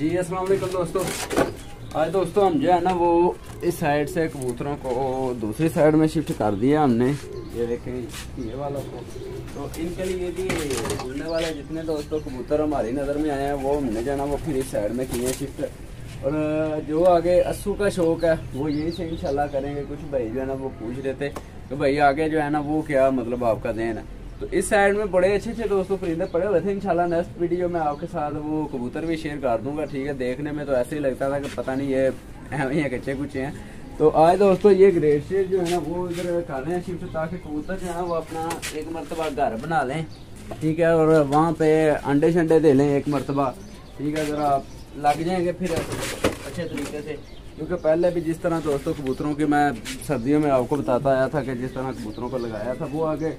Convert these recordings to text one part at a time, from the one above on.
जी असलम दोस्तों। आज दोस्तों हम जो है ना वो इस साइड से कबूतरों को दूसरी साइड में शिफ्ट कर दिया हमने। ये देखें, ये वालों को। तो इनके लिए भी घूमने वाले जितने दोस्तों कबूतर हमारी नज़र में आए हैं, वो हमने जो है ना वो फिर इस साइड में किए हैं शिफ्ट। और जो आगे अस्सू का शौक है, वो यही से इंशाल्लाह करेंगे, कुछ भाई जो है ना वो पूछ रहे थे कि भाई आगे जो है ना वो क्या मतलब आपका देन है। तो इस साइड में बड़े अच्छे अच्छे दोस्तों परिंदे पड़े हुए थे इनशाला नेक्स्ट वीडियो में आपके साथ वो कबूतर भी शेयर कर दूँगा, ठीक है? देखने में तो ऐसे ही लगता था कि पता नहीं ये है कच्चे कुछ हैं। तो आज दोस्तों, ये ग्रेड शेयर जो है ना, वो इधर कर रहे हैं शिफ्ट ताकि कबूतर जो है वो अपना एक मरतबा घर बना लें, ठीक है? और वहाँ पे अंडे शंडे दे लें एक मरतबा, ठीक है? ज़रा लग जाएँगे फिर अच्छे तरीके से, क्योंकि पहले भी जिस तरह दोस्तों कबूतरों की मैं सर्दियों में आपको बताता आया था कि जिस तरह कबूतरों को लगाया था, वो आगे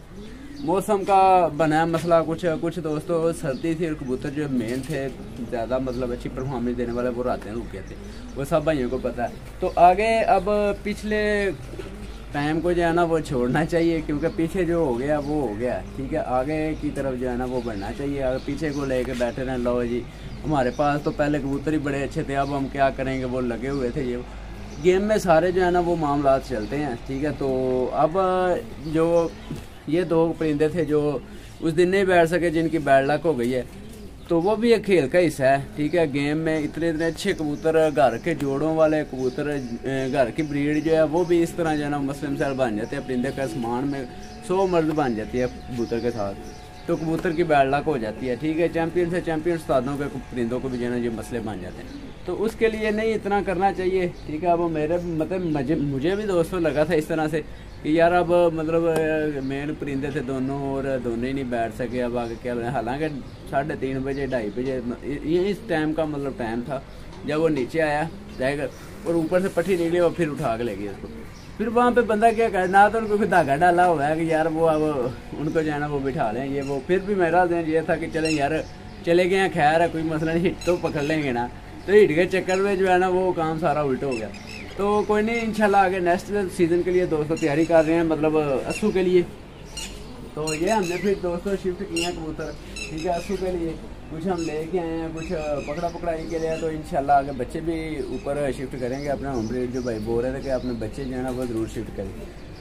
मौसम का बना मसला कुछ कुछ दोस्तों, सर्दी थी और कबूतर जो मेन थे, ज़्यादा मतलब अच्छी परफॉर्मेंस देने वाले वो रातें रुक गए थे। वो सब भाइयों को पता है। तो आगे अब पिछले टाइम को जो है ना, वो छोड़ना चाहिए, क्योंकि पीछे जो हो गया, वो हो गया। ठीक है, आगे की तरफ़ जो है ना, वो बढ़ना चाहिए। अगर पीछे को लेके बैठे रहें लो जी, हमारे पास तो पहले कबूतर ही बड़े अच्छे थे, अब हम क्या करेंगे? वो लगे हुए थे ये। गेम में सारे जो है ना, वो मामला चलते हैं। ठीक है तो अब जो ये दो परिंदे थे जो उस दिन नहीं बैठ सके, जिनकी बैड लक हो गई है। तो वो भी एक खेल का हिस्सा है, ठीक है? गेम में इतने इतने अच्छे कबूतर घर के जोड़ों वाले कबूतर घर की ब्रीड जो है, वो भी इस तरह जो है ना मुस्लिम साल बन जाते हैं, परिंदे का सामान में सौ मर्द बन जाती है कबूतर के साथ। तो कबूतर की बैड लक हो जाती है, ठीक है? चैम्पियन से चैम्पियन उस्तादों के परिंदों को भी जो है ना ये मसले बन जाते हैं। तो उसके लिए नहीं इतना करना चाहिए। ठीक है, अब मेरे मतलब मुझे मुझे भी दोस्तों लगा था इस तरह से कि यार अब मतलब मेन परिंदे थे दोनों और दोनों ही नहीं बैठ सके। अब आगे क्या बने, हालाँकि साढ़े तीन बजे, ढाई बजे, ये, इस टाइम का मतलब टाइम था। जब वो नीचे आया जाएगा और ऊपर से पट्टी निकली और फिर उठा के ले गई उसको। फिर वहाँ पे बंदा क्या करना तो उनको धागा डाला हुआ है कि यार वो अब उनको जाना वो बिठा लें, ये वो। फिर भी मेरा दिन ये था कि चलें यार, चले गए खैर है कोई मसला नहीं हिट तो पकड़ लेंगे ना। तो हिट के चक्कर में जो है ना, वो काम सारा उल्ट हो गया। तो कोई नहीं, इंशाल्लाह आगे नेक्स्ट सीज़न के लिए दोस्तों तैयारी कर रहे हैं मतलब असू के लिए। तो ये हमने फिर दोस्तों शिफ्ट किए हैं कबूतर। ठीक है असू के लिए। कुछ हम ले के आए हैं, कुछ पकड़ा पकड़ाई के लिए तो इन आगे बच्चे भी ऊपर शिफ्ट करेंगे। अपना होम रेट जो भाई बोल रहे थे कि अपने बच्चे जो है ना, वो ज़रूर शिफ्ट करें।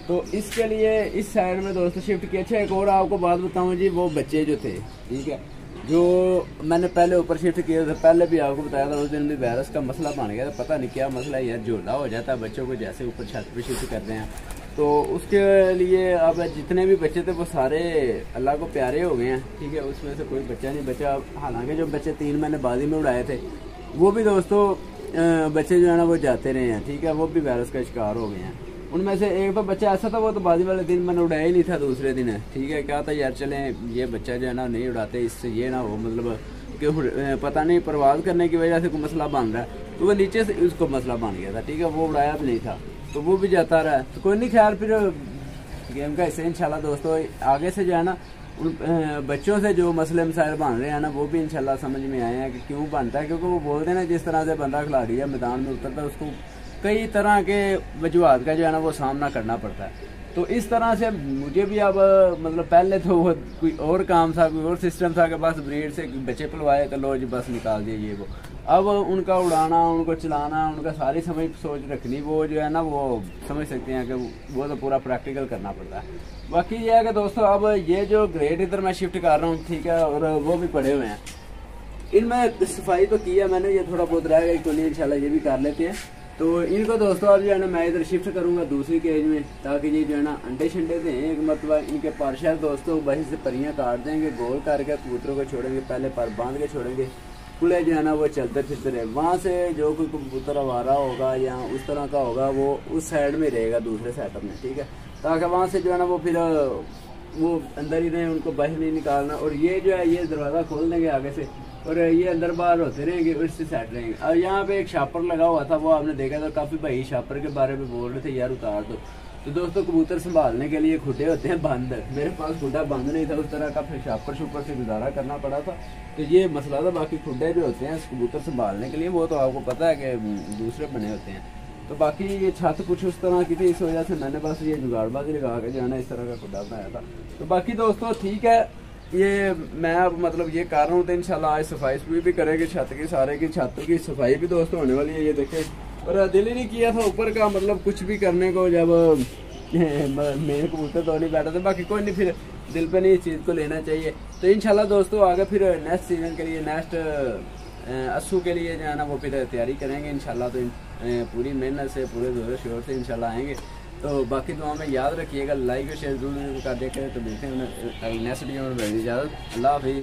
तो इसके लिए, इस साइड में दोस्तों शिफ्ट किया अच्छा एक और आपको बात बताऊँ जी, वो बच्चे जो थे। ठीक है जो मैंने पहले ऊपर शिफ्ट किया था, पहले भी आपको बताया था, उस दिन भी वायरस का मसला बन गया था, पता नहीं क्या मसला यार, झोला हो जाता है, बच्चों को जैसे ऊपर छत पर शिफ्ट करते हैं। तो उसके लिए अब जितने भी बच्चे थे, वो सारे अल्लाह को प्यारे हो गए हैं, ठीक है, उसमें से कोई बच्चा नहीं बचा। हालाँकि जो बच्चे तीन महीने बाद ही में उड़ाए थे, वो भी दोस्तों बच्चे जो है ना, वो जाते रहे हैं, ठीक है, वो भी वायरस का शिकार हो गए हैं। उनमें से एक तो बच्चा ऐसा था, वो तो बाजी वाले दिन मैंने उड़ाया ही नहीं था दूसरे दिन। ठीक है, क्या था यार, चलें, ये बच्चा जो है ना, नहीं उड़ाते, इससे ये ना हो मतलब कि पता नहीं परवाज करने की वजह से कोई मसला बन रहा है। तो वो नीचे से उसको मसला बन गया था, ठीक है, वो उड़ाया भी नहीं था। तो वो भी जाता रहा। तो कोई नहीं ख्याल फिर गेम का इससे इंशाल्लाह दोस्तों तो आगे से जो है ना, उन बच्चों से जो मसले मसाइल बन रहे हैं ना, वो भी इंशाल्लाह समझ में आए हैं कि क्यों बनता है, क्योंकि वो बोलते हैं ना, जिस तरह से बंदा खिलाड़ी है, मैदान में उतरता है, उसको कई तरह के वजूहत का जो है ना वो सामना करना पड़ता है। तो इस तरह से मुझे भी अब मतलब पहले तो वो कोई और काम था, कोई और सिस्टम था कि बस ब्रीड से बच्चे पलवाए तो लो जी, बस निकाल दिए ये वो। अब उनका उड़ाना, उनको चलाना, उनका सारी समझ, सोच रखनी, वो जो है ना वो समझ सकते हैं कि वो तो पूरा प्रैक्टिकल करना पड़ता है। बाकी ये है कि दोस्तों, अब ये जो ग्रेड इधर मैं शिफ्ट कर रहा हूँ, ठीक है, और वो भी पड़े हुए हैं। इनमें सफ़ाई तो की है मैंने, ये थोड़ा बहुत रहेगा एक तो नहीं, इंशाल्लाह ये भी कर लेते हैं। तो इनको दोस्तों, अब जो है ना, मैं इधर शिफ्ट करूँगा दूसरी केज में, ताकि ये जो है ना, अंडे शंडे तो दें एक मतलब इनके पार्शल दोस्तों, वहीं से परियाँ काट देंगे, गोल करके कबूतरों को छोड़ेंगे, पहले पर बाँध के छोड़ेंगे। खुले जो है ना, वो चलते फिरते रहे। वहाँ से जो कोई कबूतर आवारा होगा या उस तरह का होगा, वो उस साइड में रहेगा, दूसरे सेटअप में ठीक है? ताकि वहाँ से जो है ना, वो फिर, वो अंदर ही रहें, उनको बाहर नहीं निकालना। और ये जो है, ये दरवाज़ा खोल देंगे आगे से और ये अंदर बाहर होते रहेंगे और इससे सेट रहेंगे। और यहाँ पे एक शापर लगा हुआ था, वो आपने देखा था, काफ़ी भाई शापर के बारे में बोल रहे थे, यार उतार दो। तो दोस्तों, कबूतर संभालने के लिए खुडे होते हैं बंद। मेरे पास खुडा बंद नहीं था, उस तरह का फिर शापर शुपर से गुजारा करना पड़ा था। तो ये मसला था, बाकी खुडे भी होते हैं, कबूतर संभालने के लिए, वो तो आपको पता है कि दूसरे बने होते हैं। तो बाकी ये छत कुछ उस तरह की थी, इस वजह से मैंने बस ये जुगाड़बाजी लगा के जो है ना इस तरह का खुडा बनाया था। तो बाकी दोस्तों, ठीक है ये मैं अब मतलब ये कर रहा हूँ तो इंशाल्लाह आज सफ़ाई सफ़ाई भी करेंगे छत की, सारे की, छत की सफ़ाई भी दोस्तों होने वाली है, ये देखे। और दिल ही नहीं किया था ऊपर का मतलब कुछ भी करने को, जब मेन कबूतर तो नहीं बैठा था, बाकी कोई नहीं, फिर दिल पे नहीं इस चीज़ को लेना चाहिए। तो इनशाला दोस्तों, आगे फिर नेक्स्ट सीज़न के लिए नेक्स्ट अस्सू के लिए जो है ना, वो फिर तैयारी करेंगे इनशाला तो पूरी मेहनत से, पूरे ज़ोर शोर से इनशाला आएँगे। तो बाकी दुआ में याद रखिएगा लाइक और शेयर ज़रूर कर देखें तो देखें हैं नेक्स्ट वीडियो में इजाज़त अल्लाह हाफिज़।